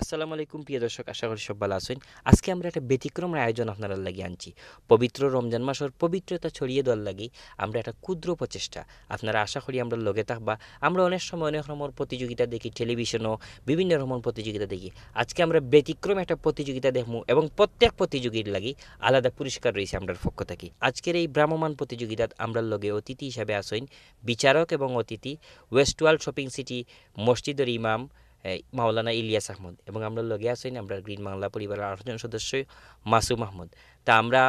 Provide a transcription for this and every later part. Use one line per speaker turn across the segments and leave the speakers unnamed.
আসসালামু আলাইকুম, প্রিয় দর্শক, আশা করি সব ভালো আছেন। আজকে আমরা একটা ব্যতিক্রম আয়োজন আপনারা লাগি আনছি। পবিত্র রমজান মাসের পবিত্রতা ছড়িয়ে দেওয়ার লাগে আমরা একটা ক্ষুদ্র প্রচেষ্টা। আপনারা আশা করি আমরা লগে থাকবা। আমরা অনেক সময় অনেক রকমের প্রতিযোগিতা দেখি, টেলিভিশনও, বিভিন্ন রকমের প্রতিযোগিতা দেখি। আজকে আমরা ব্যতিক্রম একটা প্রতিযোগিতা দেখব এবং প্রত্যেক প্রতিযোগীর লাগি আলাদা পুরস্কার রয়েছে আমরা পক্ষ থাকি। আজকের এই ভ্রাম্যমান প্রতিযোগিতাত আমরা লগে অতিথি হিসাবে আসেন বিচারক এবং অতিথি, ওয়েস্ট ওয়ার্ল্ড শপিং সিটি মসজিদের ইমাম মাওলানা ইলিয়াস আহমদ এবং আমরা লগে আছেন আমরা গ্রিন বাংলা পরিবারের আটজন সদস্য মাসুম আহমদ। তা আমরা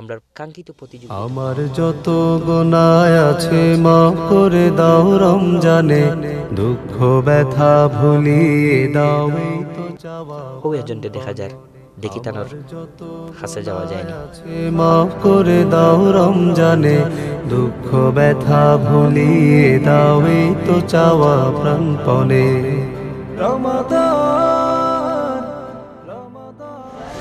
আমরা কাঙ্ক্ষিত প্রতিযোগিতা।
আমার যত গোনায় আছে মাফ করে দাও রমজানে দুঃখ ব্যথা ভুলিয়ে দাও এই তো চাওয়া
ও একজনকে দেখা যায় দেখি তানোর কাছে যাওয়া যায়নি
মাফ করে দাও রমজানে দুঃখ ব্যথা ভুলিয়ে দাও তো চাওয়া প্রাণপণে।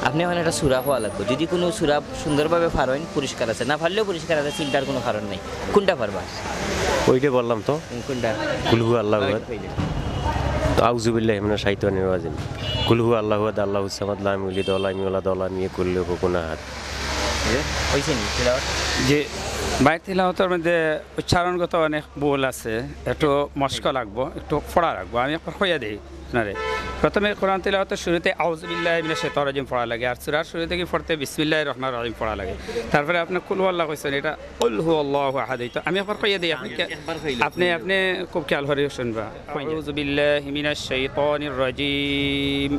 আপনি এখন একটা সুরা হওয়া লাগবে। যদি কোনো সুরা সুন্দরভাবে পারেন পুরস্কার আছে। না পারলেও পুরস্কার আছে চিন্তার কোনো কারণ নেই। কোনটা পারবা?
ওইটা বললাম তো।
কোনটা?
কুলহু আল্লাহ আউজুবিল্লাহ হিমনা শাইতানির রাজিম। কুলহু আল্লাহ আল্লাহু সামাদ লাম উলিদ কুফুয়ান আহাদ।
হয়েছে নি তিলাওয়াত?
যে বাইর তিলাওয়াতের মধ্যে উচ্চারণগত অনেক বোল আছে। একটু মস্ক লাগবো একটু পড়া লাগবো আমি একবার হইয়া দিই আপনারে। প্রথমে কোরআন তিলাওয়াতের শুরুতে আউজবিল্লাহ ইবিনা শেতর আজিম পড়া লাগে আর সুরার শুরু থেকে পড়তে বিসমিল্লাহ রহমান রহিম পড়া লাগে। তারপরে আপনি কুলহু আল্লাহ কইছেন এটা কুলহু আল্লাহ আহাদ তো আমি একবার কইয়া দিই আপনি আপনি আপনি খুব খেয়াল করে শুনবা। আউজবিল্লাহ ইমিনা শাইতানির রাজিম।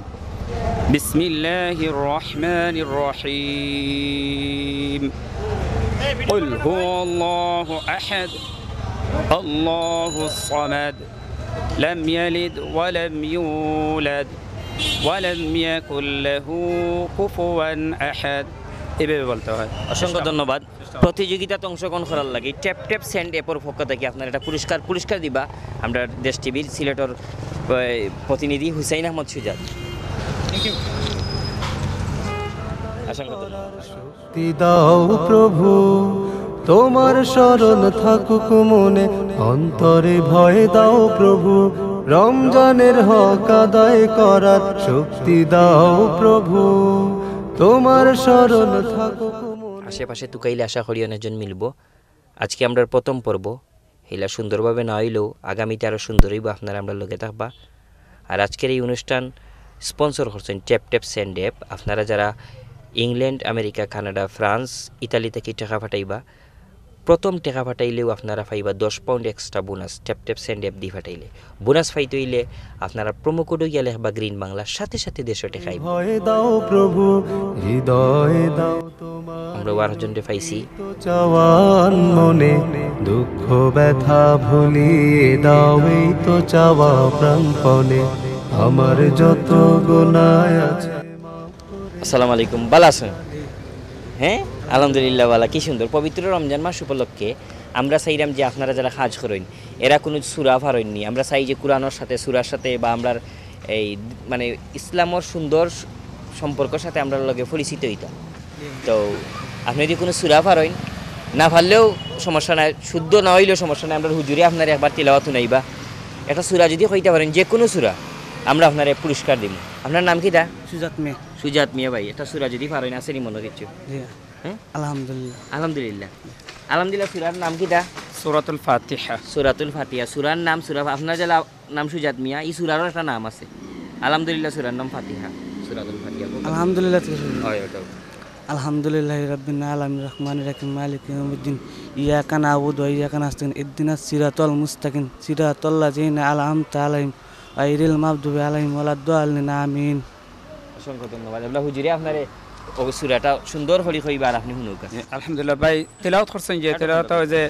বিসমিল্লাহির রহমানির রহিম। قل هو الله أحد الله الصمد لم يلد ولم يولد ولم يكن له كفوا أحد এভাবে বলতে হয়
অসংখ্য ধন্যবাদ প্রতিযোগিতাতে অংশগ্রহণ করার লাগে ট্যাপ ট্যাপ সেন্ড এপর পক্ষ থেকে আপনার একটা পুরস্কার পুরস্কার দিবা আমরা দেশ টিভির সিলেটর এ, প্রতিনিধি হুসাইন আহমদ সুজাত অসংখ্য ধন্যবাদ
শক্তি দাও প্রভু তোমার শরণ থাকুক মনে। অন্তরে ভয় দাও প্রভু রমজানের হক আদায় করার শক্তি দাও প্রভু। তোমার শরণ থাকুক
আশেপাশে তুকাইলে আশা করি অনেকজন মিলব। আজকে আমরা প্রথম পর্ব। হেলা সুন্দরভাবে না হইলেও আগামীতে আরও সুন্দর হইব আপনারা আমরা লগে থাকবা। আর আজকের এই অনুষ্ঠান স্পন্সর করছেন ট্যাপ ট্যাপ সেন্ড অ্যাপ। আপনারা যারা England America Canada France Italy থেকে টাকা ফাটাইবা। প্রথম টাকা ফাটাইলেও আপনারা পাইবা দশ pound extra bonus tap tap send app দিয়ে পাঠাইলে বোনাস পাইতে হইলে আপনারা প্রোমো কোডও গিয়ে লেখবা গ্রিন বাংলা সাথে সাথে দেড়শো টেকাই
দাও প্রভু হৃদয় দাও
আমরা বারোজনকে পাইছি
চাওয়ান মনে দুঃখ ব্যথা ভুলিয়ে দাও এই তো চাওয়া প্রাণপণে। আমার যত গোনায় আছে
আসসালামু আলাইকুম, ভালো আছেন হ্যাঁ? আলহামদুলিল্লাহ ভালো, কি সুন্দর। পবিত্র রমজান মাস উপলক্ষে আমরা চাইলাম যে আপনারা যারা কাজ করেন, এরা কোনো সুরা ফারেননি আমরা চাই যে কোরআনের সাথে, সুরার সাথে বা আমরা এই মানে ইসলামর সুন্দর সম্পর্কের সাথে আমরা লগে পরিচিত হইতাম তো আপনি যদি কোনো সুরা ফারেন না পারলেও সমস্যা নাই, শুদ্ধ না হইলেও সমস্যা নাই, আমরা হুজুরে আপনার একবার তিলাওয়াত শুনাইবা। একটা সুরা যদি কইতে পারেন, যে কোনো সুরা, আমরা আপনার পুরস্কার দিব আপনার নাম কি দা?
সুজাত মে
সুজাত মিয়া ভাই এটা সুরা যদি পারেন আসেনি মনে
জি।
হ্যাঁ?
আলহামদুলিল্লাহ।
আলহামদুলিল্লাহ। আলহামদুলিল্লাহ সুরার নাম কিটা
সুরাতুল ফাতিহা।
সুরাতুল ফাতিহা সুরার নাম সুরা আপনার যে নাম সুজাত মিয়া এই সুরারও একটা নাম আছে। আলহামদুলিল্লাহ সুরার নাম ফাতিহা। সুরাতুল ফাতিহা
আলহামদুলিল্লাহ
হয়
আলহামদুলিল্লাহ রাব্বিল আলামিন রহমান রাহিম মালিক ইয়াউমিদ্দিন ইয়াকা নাবুদু ওয়া ইয়াকা নাস্তাইন ইহদিনাস সিরাতাল মুস্তাকিম সিরাতাল লাযিনা আনআমতা আলাইহিম গায়রিল মাগদুবি আলাইহিম ওয়ালাদ-দাল্লিন আমিন।
অসংখ্য ধন্যবাদ। হুজুরে আপনার ও সুরাটা সুন্দর কইবা আপনি শুনুক।
আলহামদুলিল্লাহ। ভাই তেলাওয়াত করছেন যে হয় যে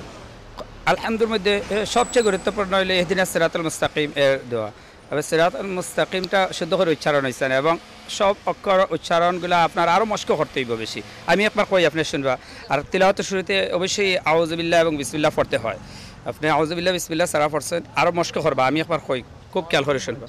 আলহামদুর মধ্যে সবচেয়ে গুরুত্বপূর্ণ হইলে এদিনা সিরাতুল মুস্তাকিম এর দেওয়া এবার সিরাতুল মুস্তাকিমটা শুদ্ধ করে উচ্চারণ হয়েছে এবং সব অক্ষর উচ্চারণগুলো আপনার আরও মস্ক করতে হইব বেশি। আমি একবার কই আপনি শুনবা। আর তিলাওয়াতের শুরুতে অবশ্যই আউজবিল্লাহ এবং বিসমিল্লাহ পড়তে হয়। আপনি আউজবিল্লাহ বিসমিল্লাহ সারা পড়ছেন আরও মস্ক করবা। আমি একবার কই খুব খেয়াল করে শুনবা।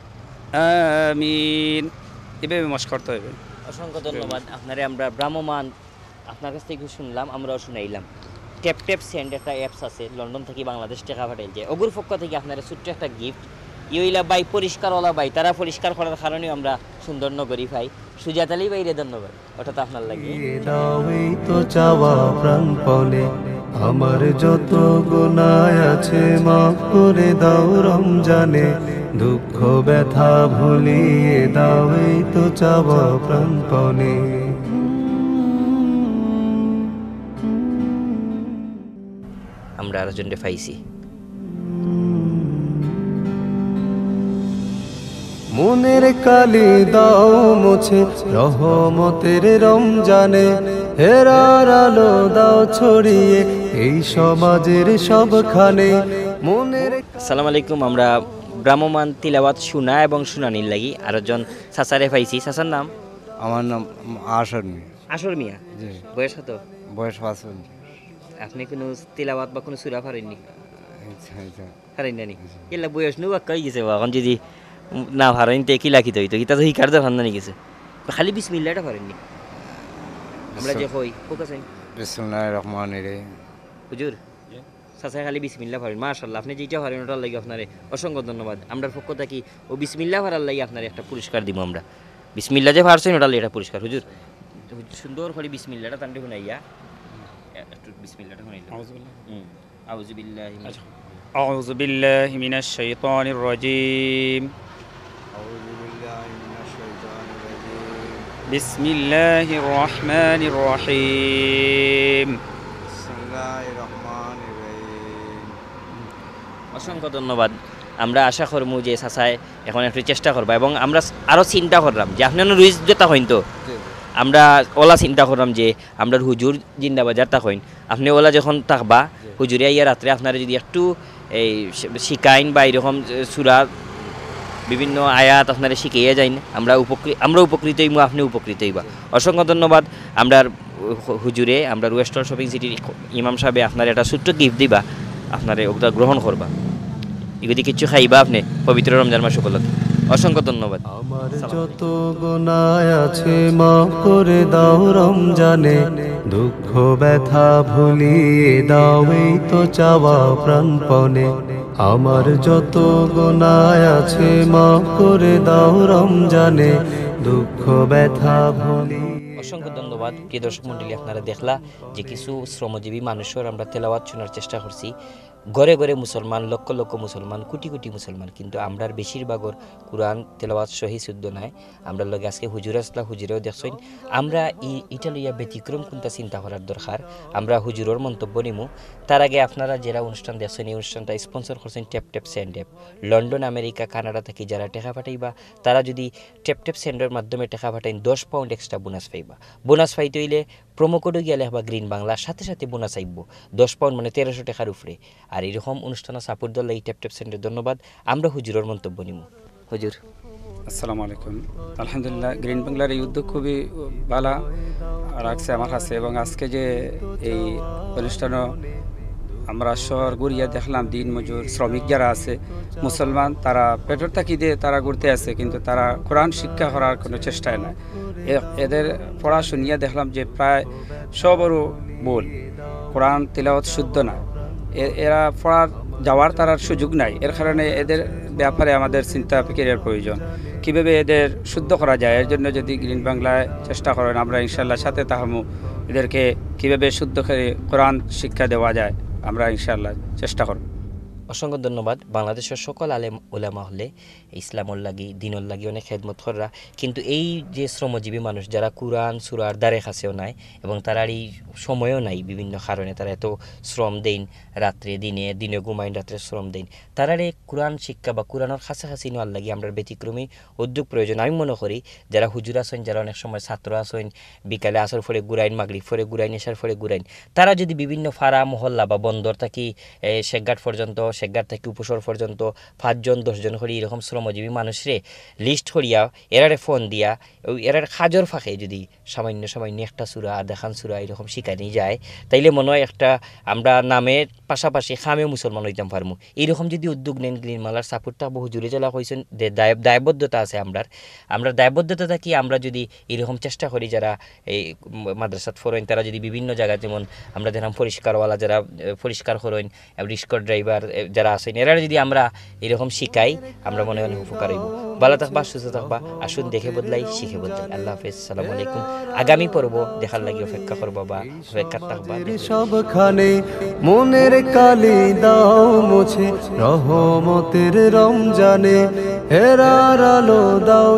আমিন। এভাবে মশ করতে হবে।
অসংখ্য ধন্যবাদ। আপনারে আমরা ভ্রাম্যমান আপনার কাছ থেকে শুনলাম আমরাও শুনাইলাম। ট্যাপ ট্যাপ সেন্ড একটা অ্যাপস আছে লন্ডন থেকে বাংলাদেশ টাকা পাঠাই যায় অগুর পক্ষ থেকে আপনারা ছোট্ট একটা গিফট ইউলা বাই পরিষ্কার ওলা বাই তারা পরিষ্কার করার কারণে আমরা সুন্দর নগরী পাই। সুজাত আলী রে ধন্যবাদ অর্থাৎ আপনার লাগে।
তো চাওয়া আমার যত গোনায় আছে মাফ করে দাও রমজানে। দুঃখ ব্যথা ভুলিয়ে দাও এই তো চাওয়া প্রাণপণে।
আমরা আরেকজনকে পাইছি।
মনের কালি দাও মোছে রহমতের রমজানে। হেরার আলো দাও ছড়িয়ে এই সমাজের সবখানে। মনের
আসসালামু আলাইকুম আমরা ভ্রাম্যমান তিলাওয়াত শুনা এবং শুনানির লাগি আরেকজন সাসারে পাইছি। সাসার নাম?
আমার নাম আসর মিয়া।
আসর মিয়া? বয়স কত?
বয়স পাঁচ বছর।
আপনি কোনো তিলাবাত বা কোনো সুরা পারেননি
আচ্ছা, আচ্ছা।
পারেন না? নি এলা বয়স নো বাক্কা হয়ে গেছে বা, এখন যদি না পারেন তে কি লাখিত হইতো ইতা তো হিকার দেখান না গেছে। খালি বিসমিল্লাটা পারেননি আমরা যে হই ফোকাস হই
বিসমুল্লাহির রহমানির রহিম।
হুজুর সাসাই খালি বিসমিল্লা পারেন মাশাল্লাহ আপনি যেটা পারেন ওটার লাগে আপনারে অসংখ্য ধন্যবাদ আমরা পক্ষ থাকি ও বিসমিল্লা পারার লাগে আপনার একটা পুরস্কার দিব আমরা বিসমিল্লা যে পারছেন ওটার লাগে একটা পুরস্কার হুজুর হুজুর, সুন্দর করে বিসমিল্লাটা তান্ডে শুনাইয়া একটু বিসমিল্লাটা শুনাইল আউযু বিল্লাহি মিনাশ
أعوذ بالله من الشيطان الرجيم بسم الله الرحمن الرحيم
অসংখ্য ধন্যবাদ। আমরা আশা করব যে সাসায় এখন একটু চেষ্টা করবা এবং আমরা আরও চিন্তা করলাম যে আপনার রুইজ যেটা হইন তো? আমরা ওলা চিন্তা করলাম যে আমরা হুজুর জিন্দাবাজার তা হইন আপনি ওলা যখন থাকবা হুজুরে ইয়া রাত্রে আপনারা যদি একটু এই শিকাইন শিখাইন বা এরকম সুরা বিভিন্ন আয়াত আপনারা শিখিয়ে যাইন আমরা উপকৃত আমরা উপকৃত হইব আপনি উপকৃত হইবা। অসংখ্য ধন্যবাদ। আমরা হুজুরে আমরা ওয়েস্টার্ন শপিং সিটির ইমাম সাহেব আপনার একটা ছোট্ট গিফট দিবা আপনারে ওটা গ্রহণ করবা। এগুলি কিছু খাইবা আপনি পবিত্র রমজান মাস উপলক্ষে অসংখ্য ধন্যবাদ।
আমার যত গোনায় আছে মাফ করে দাও রমজানে। দুঃখ ব্যথা ভুলিয়ে দাও এই তো চাওয়া প্রাণপণে। আমার যত গোনায় আছে মাফ করে দাও রমজানে। দুঃখ ব্যথা ভুলিয়ে
অসংখ্য ধন্যবাদ। প্রিয় দর্শক মন্ডলী আপনারা দেখলা যে কিছু শ্রমজীবী মানুষের আমরা তেলাওয়াত শোনার চেষ্টা করছি। ঘরে ঘরে মুসলমান, লক্ষ লক্ষ মুসলমান, কোটি কোটি মুসলমান। কিন্তু আমরার বেশিরভাগর কোরআন, তেলাওয়াত সহি, শুদ্ধ নাই। আমরা লগে আজকে হুজুর আসলা, হুজুরেও দেখছেন। আমরা ইটা লইয়া ব্যতিক্রম কোনটা চিন্তা করার দরকার? আমরা হুজুরের মন্তব্য নিমু। তার আগে আপনারা যারা অনুষ্ঠান দেখছেন, এই অনুষ্ঠানটা স্পন্সর করছেন tap tap send app. London, America, Canada থেকে যারা টেকা পাঠাইবা, তারা যদি ট্যাপ ট্যাপ স্যান্ডের মাধ্যমে টেকা পাঠাইন, দশ পাউন্ড এক্সট্রা বোনাস পাইবা। বোনাস পাইতে হইলে প্রোমো কোডে গিয়ে লেখবা গ্রিন বাংলা সাথে সাথে বোনা আইব। দশ পাউন্ড মানে তেরোশো টাকার উপরে। আর এরকম অনুষ্ঠানে সাপোর্ট দল এই ট্যাপ ট্যাপ সেন্টার ধন্যবাদ। আমরা হুজুরের মন্তব্য নিব হুজুর।
আসসালামু আলাইকুম। আলহামদুলিল্লাহ গ্রিন বাংলার এই উদ্যোগ খুবই ভালো রাখছে আমার কাছে। এবং আজকে যে এই অনুষ্ঠানও আমরা শহর ঘুরিয়া দেখলাম দিন মজুর শ্রমিক যারা আছে, মুসলমান, তারা পেটের তাকি দিয়ে তারা ঘুরতে আছে, কিন্তু তারা কোরআন শিক্ষা করার কোনো চেষ্টায় এ- এদের পড়া শুনিয়া দেখলাম যে প্রায় সবরও বল কোরআন তিলাওয়াত শুদ্ধ না। এরা পড়ার, যাওয়ার তার সুযোগ নাই। এর কারণে এদের ব্যাপারে আমাদের চিন্তা ফিকিরের প্রয়োজন। কীভাবে এদের শুদ্ধ করা যায়? এর জন্য যদি গ্রিন বাংলায় চেষ্টা করেন, আমরা ইনশাল্লাহ সাথে তাহামু এদেরকে কীভাবে শুদ্ধ করে কোরআন শিক্ষা দেওয়া যায়। আমরা ইনশাল্লাহ চেষ্টা করব।
অসংখ্য ধন্যবাদ। বাংলাদেশের সকল আলেম ওলামা হলে ইসলামর লাগি দিনর লাগি অনেক খেদমত কররা। কিন্তু এই যে শ্রমজীবী মানুষ যারা কোরআন, সুরার দ্বারে কাছেও নাই এবং তারার এই সময়ও নাই বিভিন্ন কারণে তারা এত শ্রম দেন, রাত্রে দিনে দিনে ঘুমাইন রাত্রে শ্রম দেন, তারার এই কোরআন শিক্ষা বা কোরআনের কাছাকাছি নেওয়ার লাগি আমরা ব্যতিক্রমী উদ্যোগ প্রয়োজন। আমি মনে করি যারা হুজুর আসেন যারা অনেক সময় ছাত্র আসেন বিকালে আসর ফলে ঘুরাইন মাগরি ফরে ঘুরাইন এসার ফলে ঘুরাইন, তারা যদি বিভিন্ন ফাড়া, মহল্লা বা বন্দর থাকি শেখঘাট পর্যন্ত শেখঘাট থেকে উপসর পর্যন্ত পাঁচজন, দশজন করে এরকম শ্রমজীবী মানুষরে লিস্ট করিয়া এরারে ফোন দিয়া এরার খাজর ফাঁকে যদি সামান্য সামান্য একটা সুরা দেখান সুরা এরকম শিখানি যায়, তাইলে মনে হয় একটা আমরা নামের পাশাপাশি খামে মুসলমান হইতাম পারমু। এইরকম যদি উদ্যোগ নেন গ্রিনমালার সাপোর্টটা বহু জুড়ে চলা হয়েছেন দায় দায়বদ্ধতা আছে আমরার। আমরা দায়বদ্ধতা কি আমরা যদি এরকম চেষ্টা করি যারা এই মাদ্রাসাত ফরেন তারা যদি বিভিন্ন জায়গায় যেমন আমরা দেখলাম পরিষ্কারওয়ালা যারা পরিষ্কার করেন রিস্কর ড্রাইভার যারা আছেন এরা যদি আমরা এরকম শিখাই, আমরা মনে অনেক উপকার হইব। ভালো থাকবা, সুস্থ থাকবা, আসুন দেখে বদলাই, শিখে বদলাই। আল্লাহ হাফেজ, সালাম আলাইকুম। আগামী পর্ব দেখার লাগি অপেক্ষা করবা বা অপেক্ষা থাকবা
সবখানে মনের কালি দাও মুছে, রহমতের রমজানে হেরার আলো দাও